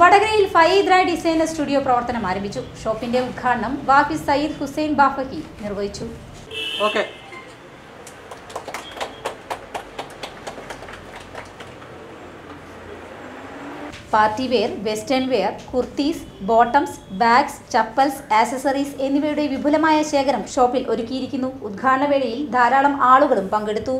വടകരയിൽ ഫയീദ്ര designer studio പ്രവർത്തനം ആരംഭിച്ചു. ഷോപ്പിന്റെ ഉദ്ഘാടനം വാഫി സയ്യിദ് ഹുസൈൻ ബാഫക്കി നിർവഹിച്ചു. Okay. Party wear western wear kurtis bottoms bags chappals accessories എന്നിവയുടെ വിപുലമായ ശേഖരം ഷോപ്പിൽ ഒരുക്കിയിരിക്കുന്നു. ഉദ്ഘാടന വേളയിൽ ധാരാളം ആളുകളും പങ്കെടുത്തു.